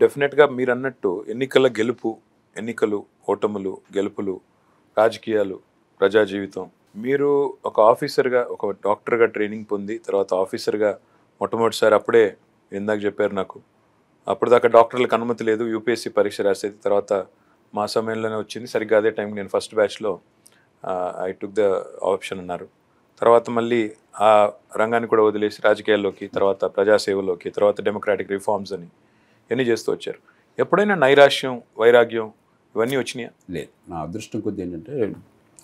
డెఫినెట్గా మీరు అన్నట్టు ఎన్నికల గెలుపు ఎన్నికలు ఓటములు గెలుపులు రాజకీయాలు ప్రజా జీవితం. మీరు ఒక ఆఫీసర్గా ఒక డాక్టర్గా ట్రైనింగ్ పొంది తర్వాత ఆఫీసర్గా మొట్టమొదటిసారి అప్పుడే ఇందాక చెప్పారు నాకు. అప్పుడు దాకా డాక్టర్లకు అనుమతి లేదు యూపీఎస్సీ పరీక్ష రాసేది. తర్వాత మా సమయంలోనే వచ్చింది. సరిగ్గా అదే టైంకి నేను ఫస్ట్ బ్యాచ్లో ఐ టుక్ ద ఆప్షన్ అన్నారు. తర్వాత మళ్ళీ ఆ రంగాన్ని కూడా వదిలేసి రాజకీయాల్లోకి తర్వాత ప్రజాసేవలోకి తర్వాత డెమోక్రాటిక్ రిఫార్మ్స్ అని ఇవన్నీ చేస్తూ వచ్చారు. ఎప్పుడైనా నైరాశ్యం వైరాగ్యం ఇవన్నీ వచ్చినాయా? లేదు. నా అదృష్టం కొద్ది ఏంటంటే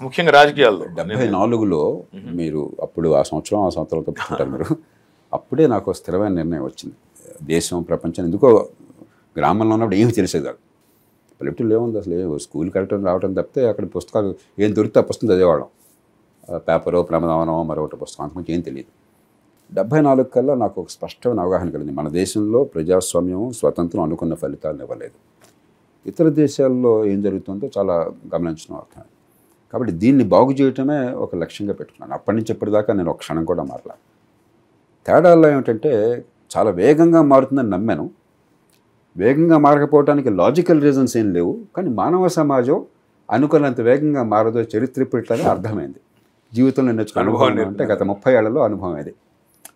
ముఖ్యంగా రాజకీయాల్లో. డెబ్బై నాలుగులో మీరు అప్పుడు ఆ సంవత్సరం ఆ సంవత్సరాలతో పుట్టారు మీరు. అప్పుడే నాకు స్థిరమైన నిర్ణయం వచ్చింది. దేశం ప్రపంచం ఎందుకో గ్రామంలో ఉన్నప్పుడు ఏమీ తెలిసేది కాదు. పల్లెటూళ్ళు ఏముంది అసలు? ఏ స్కూల్ కరెక్ట్ రావడం తప్పితే అక్కడ పుస్తకాలు ఏం దొరికితే ఆ పుస్తకం చదివేవాళ్ళం. పేపరో ప్రమదావనమో మరొకటి పుస్తకం అంతకుమించి ఏం తెలియదు. డెబ్బై నాలుగు కల్లా నాకు ఒక స్పష్టమైన అవగాహన కలిగింది. మన దేశంలో ప్రజాస్వామ్యం స్వతంత్రం అనుకున్న ఫలితాలను ఇవ్వలేదు. ఇతర దేశాల్లో ఏం జరుగుతుందో చాలా గమనించడం అర్థం కాబట్టి దీన్ని బాగు చేయటమే ఒక లక్ష్యంగా పెట్టుకున్నాను. అప్పటి నుంచి ఇప్పటిదాకా నేను ఒక క్షణం కూడా మారలా. తేడాల్లో ఏమిటంటే చాలా వేగంగా మారుతుందని నమ్మాను. వేగంగా మారకపోవడానికి లాజికల్ రీజన్స్ ఏం లేవు. కానీ మానవ సమాజం అనుకున్నంత వేగంగా మారదో చరిత్ర ఇప్పట్లనే అర్థమైంది. జీవితంలో నేర్చుకున్న అనుభవం అంటే గత ముప్పై ఏళ్ళలో అనుభవం అది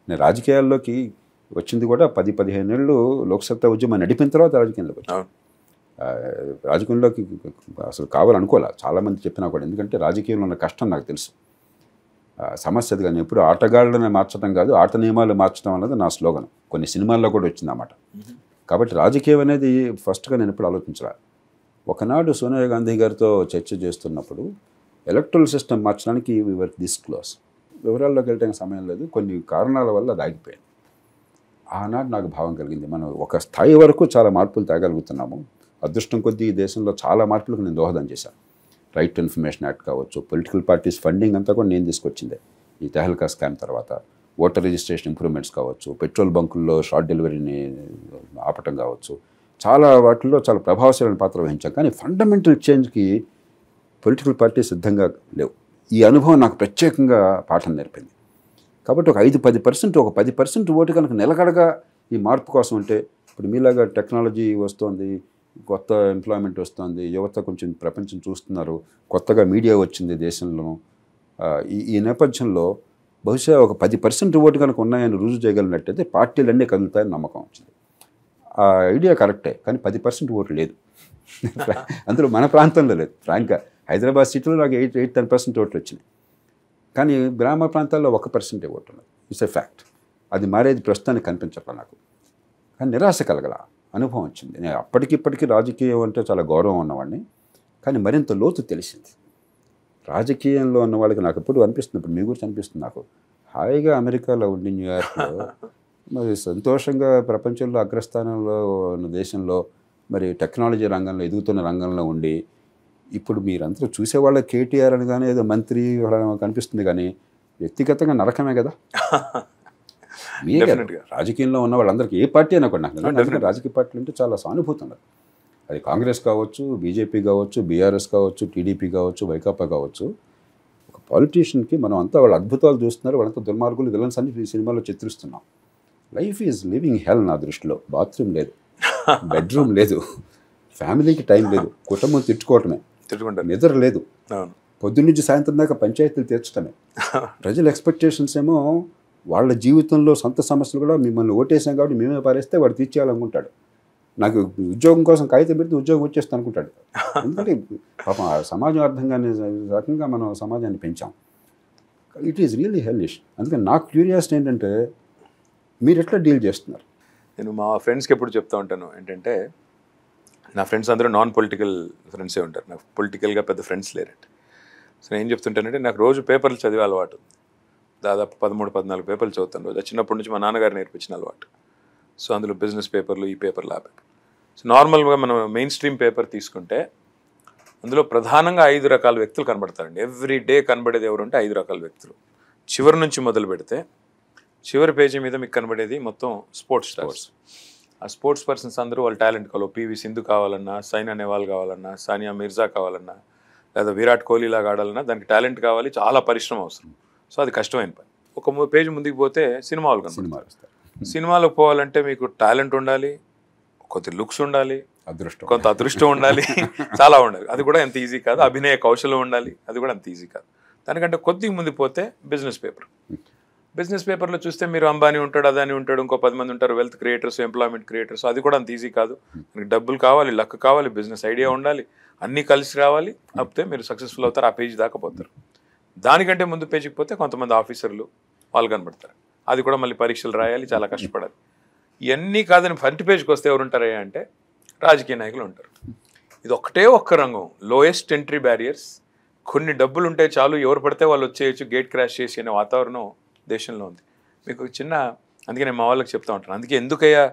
నేను రాజకీయాల్లోకి వచ్చింది కూడా పది పదిహేను ఏళ్ళు లోక్సత్తా ఉద్యమం నడిపిన తర్వాత రాజకీయంలోకి వచ్చాను రాజకీయంలోకి అసలు కావాలనుకోలే చాలామంది చెప్పినా కూడా ఎందుకంటే రాజకీయంలో ఉన్న కష్టం నాకు తెలుసు. సమస్య అది కానీ ఎప్పుడు ఆటగాళ్ళని మార్చడం కాదు ఆట నియమాలు మార్చడం అన్నది నా స్లోగన్. కొన్ని సినిమాల్లో కూడా వచ్చింది అన్నమాట. కాబట్టి రాజకీయం అనేది ఫస్ట్గా నేను ఎప్పుడు ఆలోచించరా ఒకనాడు సోనియా గాంధీ గారితో చర్చ చేస్తున్నప్పుడు ఎలక్ట్రల్ సిస్టమ్ మార్చడానికి వర్ దిస్ క్లోజ్ వివరాల్లోకి వెళ్ళడానికి సమయం లేదు. కొన్ని కారణాల వల్ల అది ఆగిపోయింది. ఆనాడు నాకు భావం కలిగింది. మనం ఒక స్థాయి వరకు చాలా మార్పులు తేగలుగుతున్నాము. అదృష్టం కొద్దీ ఈ దేశంలో చాలా మార్పులకు నేను దోహదం చేశాను. రైట్ టు ఇన్ఫర్మేషన్ యాక్ట్ కావచ్చు పొలిటికల్ పార్టీస్ ఫండింగ్ అంతా కూడా నేను తీసుకొచ్చిందే. ఈ తెహల్కా స్కామ్ తర్వాత ఓటర్ రిజిస్ట్రేషన్ ఇంప్రూవ్మెంట్స్ కావచ్చు పెట్రోల్ బంకుల్లో షార్ట్ డెలివరీని ఆపటం కావచ్చు. చాలా వాటిల్లో చాలా ప్రభావశీలమైన పాత్ర వహించాం. కానీ ఫండమెంటల్ చేంజ్కి పొలిటికల్ పార్టీ సిద్ధంగా లేవు. ఈ అనుభవం నాకు ప్రత్యేకంగా పాఠం నేర్పింది. కాబట్టి ఒక ఐదు పది పర్సెంట్ ఒక పది పర్సెంట్ ఓటు కనుక నిలకడగా ఈ మార్పు కోసం అంటే ఇప్పుడు మీలాగా టెక్నాలజీ వస్తుంది కొత్త ఎంప్లాయ్మెంట్ వస్తుంది యువత కొంచెం ప్రపంచం చూస్తున్నారు కొత్తగా మీడియా వచ్చింది దేశంలో ఈ ఈ నేపథ్యంలో బహుశా ఒక పది పర్సెంట్ ఓటు కనుక ఉన్నాయని రుజువు చేయగలిగినట్టయితే పార్టీలన్నీ కదులుతాయని నమ్మకం వచ్చింది. ఆ ఐడియా కరెక్టే కానీ పది పర్సెంట్ ఓటు లేదు. అందులో మన ప్రాంతంలో లేదు. ఫ్రాంక్గా హైదరాబాద్ సిటీలో నాకు ఎయిట్ ఎయిట్ టెన్ పర్సెంట్ ఓట్లు వచ్చినాయి. కానీ గ్రామ ప్రాంతాల్లో ఒక పర్సెంటే ఓట్లు ఉన్నాయి ఇట్స్ ఎ ఫ్యాక్ట్ అది మారేది ప్రస్తుతానికి కనిపించట్లా నాకు. కానీ నిరాశ కలగల. అనుభవం వచ్చింది. నేను అప్పటికిప్పటికీ రాజకీయం అంటే చాలా గౌరవం ఉన్నవాడిని. కానీ మరింత లోతు తెలిసింది. రాజకీయంలో ఉన్న వాళ్ళకి నాకు ఎప్పుడు అనిపిస్తుంది. ఇప్పుడు మీ గురించి అనిపిస్తుంది నాకు. హాయిగా అమెరికాలో ఉండి న్యూయార్క్లో మరి సంతోషంగా ప్రపంచంలో అగ్రస్థానంలో ఉన్న దేశంలో మరి టెక్నాలజీ రంగంలో ఎదుగుతున్న రంగంలో ఉండి ఇప్పుడు మీరందరూ చూసేవాళ్ళ కేటీఆర్ అని కానీ ఏదో మంత్రి కనిపిస్తుంది కానీ వ్యక్తిగతంగా నరకమే కదా. మీరే. రాజకీయంలో ఉన్న వాళ్ళందరికీ ఏ పార్టీ అయినా కూడా నాకు నిజంగా అందుకని రాజకీయ పార్టీలు అంటే చాలా సానుభూతి ఉన్నది. అది కాంగ్రెస్ కావచ్చు బీజేపీ కావచ్చు బీఆర్ఎస్ కావచ్చు టీడీపీ కావచ్చు వైకాపా కావచ్చు. ఒక పాలిటీషియన్కి మనం అంతా వాళ్ళ అద్భుతాలు చూస్తున్నారు వాళ్ళంతా దుర్మార్గులు విలన్స్ అని ఈ సినిమాలో చిత్రిస్తున్నాం. లైఫ్ ఈజ్ లివింగ్ హెల్ నా దృష్టిలో. బాత్రూమ్ లేదు. బెడ్రూమ్ లేదు. ఫ్యామిలీకి టైం లేదు. కుటుంబం తిట్టుకోవటమే. నిద్ర లేదు. పొద్దున్నుంచి సాయంత్రం దాకా పంచాయతీలు తీర్చడమే ప్రజల ఎక్స్పెక్టేషన్స్ ఏమో వాళ్ళ జీవితంలో సొంత సమస్యలు కూడా మిమ్మల్ని ఓటేసాం కాబట్టి మేమే పారేస్తే వాడు తీర్చేయాలనుకుంటాడు. నాకు ఉద్యోగం కోసం కాగితం పెడితే ఉద్యోగం వచ్చేస్తా అనుకుంటాడు ఎందుకంటే పాపం ఆ సమాజం అర్థం కాని రకంగా మనం సమాజాన్ని పెంచాం. ఇట్ ఈస్ రియల్లీ హెల్లిష్ అందుకని నాకు క్యూరియాసిటీ ఏంటంటే మీరు ఎట్లా డీల్ చేస్తున్నారు? నేను మా ఫ్రెండ్స్కి ఎప్పుడు చెప్తా ఉంటాను. ఏంటంటే నా ఫ్రెండ్స్ అందరూ నాన్ పొలిటికల్ ఫ్రెండ్సే ఉంటారు. నాకు పొలిటికల్గా పెద్ద ఫ్రెండ్స్ లేరంట సో నేను ఏం చెప్తుంటానంటే నాకు రోజు పేపర్లు చదివే అలవాటు ఉంది. దాదాపు పదమూడు పద్నాలుగు పేపర్లు చదువుతాను రోజు. చిన్నప్పటి నుంచి మా నాన్నగారు నేర్పించిన అలవాటు. సో అందులో బిజినెస్ పేపర్లు ఈ పేపర్లు ఆ పేపర్ సో నార్మల్గా మనం మెయిన్ స్ట్రీమ్ పేపర్ తీసుకుంటే అందులో ప్రధానంగా ఐదు రకాల వ్యక్తులు కనబడతారండి. ఎవ్రీ డే కనబడేది ఎవరు అంటే ఐదు రకాల వ్యక్తులు. చివరి నుంచి మొదలు పెడితే చివరి పేజీ మీద మీకు కనబడేది మొత్తం స్పోర్ట్స్ స్టార్స్ ఆ స్పోర్ట్స్ పర్సన్స్ అందరూ వాళ్ళ టాలెంట్ కావాలి. పివి సింధు కావాలన్నా సైనా నెహ్వాల్ కావాలన్నా సానియా మిర్జా కావాలన్నా లేదా విరాట్ కోహ్లీ లాగా ఆడాలన్నా దానికి టాలెంట్ కావాలి. చాలా పరిశ్రమ అవసరం. సో అది కష్టమైన పని. ఒక పేజీ ముందుకు పోతే కనబడతారు సినిమాలు వస్తారు సినిమాలకు పోవాలంటే మీకు టాలెంట్ ఉండాలి కొద్ది లుక్స్ ఉండాలి అదృష్టం కొంత అదృష్టం ఉండాలి చాలా ఉండాలి. అది కూడా ఎంత ఈజీ కాదు. అభినయ కౌశలం ఉండాలి అది కూడా అంత ఈజీ కాదు. దానికంటే కొద్దిగా ముందు పోతే బిజినెస్ పేపర్. బిజినెస్ పేపర్లో చూస్తే మీరు అంబానీ ఉంటాడు అదాని ఉంటాడు ఇంకో పది మంది ఉంటారు వెల్త్ క్రియేటర్స్ ఎంప్లాయ్మెంట్ క్రియేటర్స్ అది కూడా అంత ఈజీ కాదు. మీకు డబ్బులు కావాలి లక్ కావాలి బిజినెస్ ఐడియా ఉండాలి. అన్నీ కలిసి రావాలి అప్పుతే మీరు సక్సెస్ఫుల్ అవుతారు ఆ పేజీ దాకా పోతారు. దానికంటే ముందు పేజీకి పోతే కొంతమంది ఆఫీసర్లు వాళ్ళు కనబడతారు. అది కూడా మళ్ళీ పరీక్షలు రాయాలి చాలా కష్టపడాలి. ఇవన్నీ కాదని ఫ్రంట్ పేజ్కి వస్తే ఎవరు ఉంటారయ్యా అంటే రాజకీయ నాయకులు ఉంటారు. ఇది ఒక్కటే ఒక్క రంగం. లోయెస్ట్ ఎంట్రీ బ్యారియర్స్ కొన్ని డబ్బులు ఉంటే చాలు ఎవరు పడితే వాళ్ళు వచ్చేయచ్చు గేట్ క్రాష్ చేసి అనే వాతావరణం దేశంలో ఉంది. మీకు చిన్న అందుకే నేను మా వాళ్ళకి చెప్తా ఉంటాను. అందుకే ఎందుకయ్యా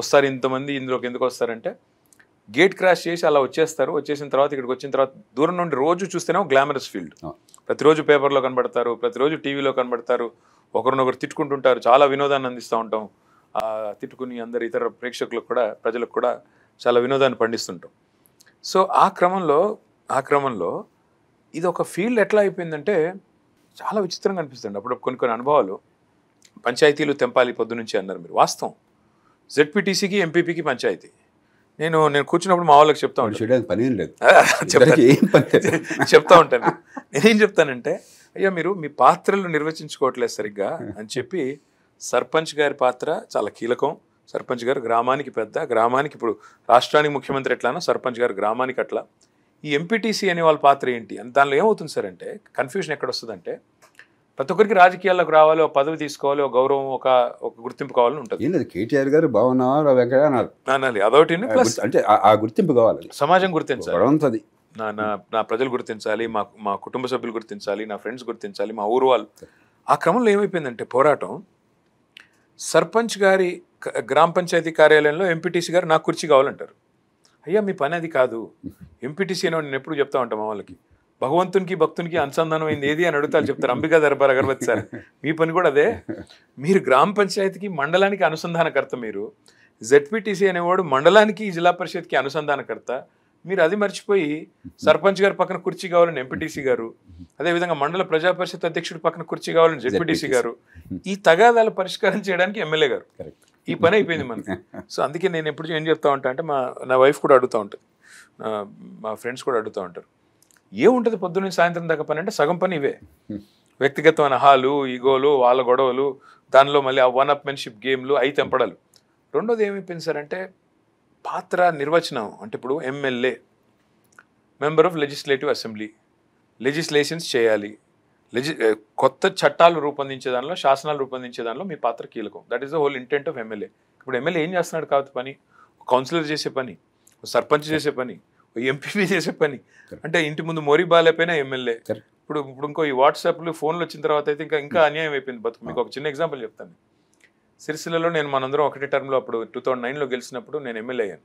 వస్తారు ఇంతమంది ఇందులోకి ఎందుకు వస్తారంటే గేట్ క్రాష్ చేసి అలా వచ్చేస్తారు. వచ్చేసిన తర్వాత ఇక్కడికి వచ్చిన తర్వాత దూరం నుండి రోజు చూస్తేనే గ్లామరస్ ఫీల్డ్. ప్రతిరోజు పేపర్లో కనబడతారు ప్రతిరోజు టీవీలో కనబడతారు ఒకరినొకరు తిట్టుకుంటుంటారు. చాలా వినోదాన్ని అందిస్తూ ఉంటాం. ఆ తిట్టుకుని అందరు ఇతర ప్రేక్షకులకు కూడా ప్రజలకు కూడా చాలా వినోదాన్ని పండిస్తుంటాం. సో ఆ క్రమంలో ఆ క్రమంలో ఇది ఒక ఫీల్డ్ ఎట్లా అయిపోయిందంటే చాలా విచిత్రంగా అనిపిస్తుంది అప్పుడు కొన్ని కొన్ని అనుభవాలు పంచాయతీలు తెంపాలి పొద్దు నుంచి అన్నారు మీరు. వాస్తవం. జెడ్పీటీసీకి ఎంపీపీకి పంచాయతీ. నేను నేను కూర్చున్నప్పుడు మా వాళ్ళకి చెప్తా ఉంటాను. పని లేదు. చెప్తా ఉంటాను. నేనేం చెప్తానంటే అయ్యా మీరు మీ పాత్రలు నిర్వచించుకోవట్లేదు సరిగ్గా అని చెప్పి సర్పంచ్ గారి పాత్ర చాలా కీలకం. సర్పంచ్ గారు గ్రామానికి పెద్ద గ్రామానికి ఇప్పుడు రాష్ట్రానికి ముఖ్యమంత్రి ఎట్లానో సర్పంచ్ గారు గ్రామానికి అట్లా. ఈ ఎంపీటీసీ అనే వాళ్ళ పాత్ర ఏంటి? అని దానిలో ఏమవుతుంది సార్ అంటే కన్ఫ్యూజన్ ఎక్కడ వస్తుందంటే ప్రతి ఒక్కరికి రాజకీయాల్లోకి రావాలి ఒక పదవి తీసుకోవాలి ఒక గౌరవం ఒక ఒక గుర్తింపు కావాలని ఉంటుంది. లేదు కేటీఆర్ గారు బాగున్నారు వెంకయ్య అన్నారు. అనాలి. అదొకటి అంటే ఆ- గుర్తింపు కావాలి. సమాజం గుర్తించాలి. నా నా నా ప్రజలు గుర్తించాలి మా మా కుటుంబ సభ్యులు గుర్తించాలి నా ఫ్రెండ్స్ గుర్తించాలి మా ఊరు వాళ్ళు. ఆ క్రమంలో ఏమైపోయిందంటే పోరాటం సర్పంచ్ గారి గ్రామ పంచాయతీ కార్యాలయంలో ఎంపీటీసీ గారు నాకు కుర్చీ కావాలంటారు. అయ్యా మీ పని అది కాదు. ఎంపీటీసీ అని నేను ఎప్పుడు చెప్తా ఉంటాం వాళ్ళకి. భగవంతునికి భక్తునికి అనుసంధానం అయింది ఏది అని అడుగుతారు చెప్తారు. అంబికా దర్బార్ అగర్వత్ సార్ మీ పని కూడా అదే. మీరు గ్రామ పంచాయతీకి మండలానికి అనుసంధానకర్త మీరు. జెడ్పీటీసీ అనేవాడు మండలానికి జిల్లా పరిషత్కి అనుసంధానకర్త. మీరు అది మర్చిపోయి సర్పంచ్ గారు పక్కన కుర్చీ కావాలని ఎంపీటీసీ గారు అదేవిధంగా మండల ప్రజా పరిషత్ అధ్యక్షుడి పక్కన కుర్చీ కావాలని జెడ్పీటీసీ గారు. ఈ తగాదాలు పరిష్కారం చేయడానికి ఎమ్మెల్యే గారు. ఈ పని అయిపోయింది మనకి. సో అందుకే నేను ఎప్పుడు ఏం చెప్తా ఉంటా అంటే మా నా వైఫ్ కూడా అడుగుతూ ఉంటుంది మా ఫ్రెండ్స్ కూడా అడుగుతూ ఉంటారు. ఏముంటుంది పొద్దున్న సాయంత్రం దాకా పని అంటే సగం పని ఇవే. వ్యక్తిగతమైన హాలు ఈగోలు వాళ్ళ గొడవలు దానిలో మళ్ళీ ఆ వన్ అప్ మెన్షిప్ గేమ్లు అయి తెంపడాలు. రెండోది ఏమైపోయింది సార్ అంటే పాత్ర నిర్వచనం. అంటే ఇప్పుడు MLA member of legislative assembly legislations చేయాలి. లెజి కొత్త చట్టాలు రూపొందించే దానిలో శాసనాలు రూపొందించే దానిలో మీ పాత్ర కీలకం. That is the whole intent of MLA ఇప్పుడు ఎమ్మెల్యే ఏం చేస్తున్నాడు కాబట్టి పని? కౌన్సిలర్ చేసే పని. సర్పంచ్ చేసే పని ఎంపీ చేసే పని. అంటే ఇంటి ముందు మోరీ బాగాలేపోయినా ఎమ్మెల్యే. ఇప్పుడు ఇప్పుడు ఇంకో ఈ వాట్సాప్లు ఫోన్లు వచ్చిన తర్వాత అయితే ఇంకా ఇంకా అన్యాయం అయిపోయింది బతుకు. మీకు ఒక చిన్న ఎగ్జాంపుల్ చెప్తాను. సిరిసిల్లలో నేను మనందరం ఒకటే టర్మ్లో అప్పుడు టూ థౌజండ్ నైన్లో గెలిచినప్పుడు నేను ఎమ్మెల్యే అయ్యాను.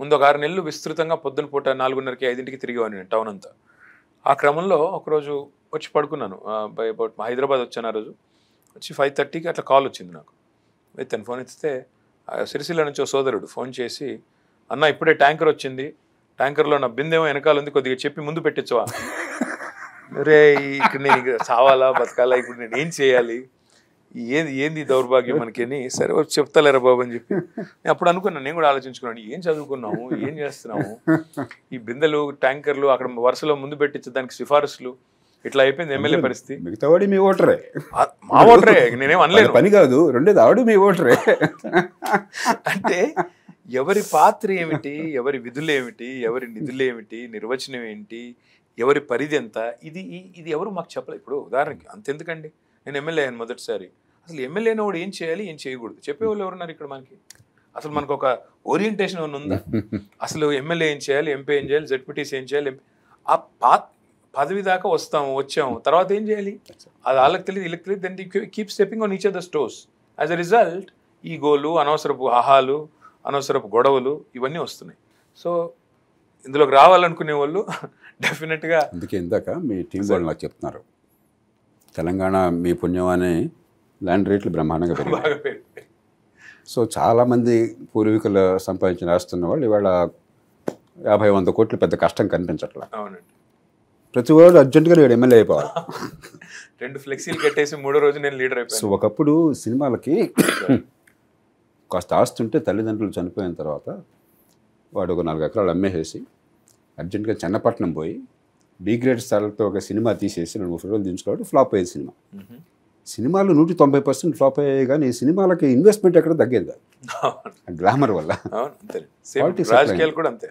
ముందు ఒక ఆరు నెలలు విస్తృతంగా పొద్దున పూట నాలుగున్నరకి ఐదింటికి తిరిగి నేను టౌన్ అంతా. ఆ క్రమంలో ఒకరోజు వచ్చి పడుకున్నాను. బై అబౌట్ హైదరాబాద్ వచ్చాను ఆ రోజు. వచ్చి ఫైవ్ థర్టీకి అట్లా కాల్ వచ్చింది నాకు. ఎత్తాను ఫోన్ ఎత్తితే ఆ సిరిసిల్ల నుంచి ఓ సోదరుడు ఫోన్ చేసి అన్న ఇప్పుడే ట్యాంకర్ వచ్చింది. ట్యాంకర్లో నా బిందేమో వెనకాల ఉంది కొద్దిగా చెప్పి ముందు పెట్టించవా రే ఇక్కడ నేను చావాలా బతకాలా ఇప్పుడు నేను ఏం చేయాలి? ఏంది ఏంది దౌర్భాగ్యం మనకి అని సరే చెప్తాలేరా బాబు అని చెప్పి. నేను అప్పుడు అనుకున్నాను నేను కూడా ఆలోచించుకున్నాను ఏం చదువుకున్నాము ఏం చేస్తున్నాము ఈ బిందెలు ట్యాంకర్లు అక్కడ వరుసలో ముందు పెట్టించే దానికి సిఫారసులు ఇట్లా అయిపోయింది ఎమ్మెల్యే పరిస్థితి. మిగతా వాడి మీ ఓటరే. మా ఓటరే నేనేం అనలేను. పని కాదు రెండేది ఆవిడ మీ ఓటరే. అంటే ఎవరి పాత్ర ఏమిటి ఎవరి విధులు ఏమిటి ఎవరి నిధులు ఏమిటి నిర్వచనం ఏంటి ఎవరి పరిధి ఎంత? ఇది ఇది ఎవరు మాకు చెప్పలేదు ఇప్పుడు ఉదాహరణకి అంతెందుకండి? నేను ఎమ్మెల్యే అయ్యాను మొదటిసారి. అసలు ఎమ్మెల్యే వాడు ఏం చేయాలి ఏం చేయకూడదు? చెప్పేవాళ్ళు ఎవరున్నారు ఇక్కడ మనకి? అసలు మనకు ఒక ఓరియంటేషన్ ఏమైనా ఉందా? అసలు ఎమ్మెల్యే ఏం చేయాలి ఎంపీ ఏం చేయాలి జెడ్పీటీసీ ఏం చేయాలి ఆ పా పదవి దాకా వస్తాము వచ్చాము. తర్వాత ఏం చేయాలి? అది వాళ్ళకి తెలియదు వీళ్ళకి తెలియదు. Then keep stepping on each of the stores as a result ఈ గోలు అనవసరపు ఆహాలు అనవసరపు గొడవలు ఇవన్నీ వస్తున్నాయి. సో ఇందులోకి రావాలనుకునే వాళ్ళు డెఫినెట్గా అందుకే ఇందాక మీ టీం వాళ్ళు నాకు చెప్తున్నారు. తెలంగాణ మీ పుణ్యం అనే ల్యాండ్ రేట్లు బ్రహ్మాండంగా పెరిగాయి. సో చాలామంది పూర్వీకులు సంపాదించిన రాస్తున్న వాళ్ళు ఇవాళ యాభై వంద కోట్లు పెద్ద కష్టం కనిపించట్లా. అవునండి. ప్రతి వాడు అర్జెంటుగా వీడు ఎమ్మెల్యే అయిపోవాలి. రెండు ఫ్లెక్సీలు కట్టేసి మూడో రోజు నేను లీడర్ సో అయిపోయాను ఒకప్పుడు సినిమాలకి కాస్త ఆస్తుంటే తల్లిదండ్రులు చనిపోయిన తర్వాత వాడు ఒక నాలుగు ఎకరాలు అమ్మేసేసి అర్జెంటుగా చెన్నపట్నం పోయి బీ గ్రేడ్ స్థాయిలతో ఒక సినిమా తీసేసి రెండు మూడు ఫోటోలు దించుకోవడం ఫ్లాప్ అయ్యేది సినిమా. సినిమాలు నూటి తొంభై పర్సెంట్ ఫ్లాప్ అయ్యాయి కానీ ఈ సినిమాలకి ఇన్వెస్ట్మెంట్ ఎక్కడ తగ్గేది కాదు. గ్లామర్ వల్ల. కూడా అంతే.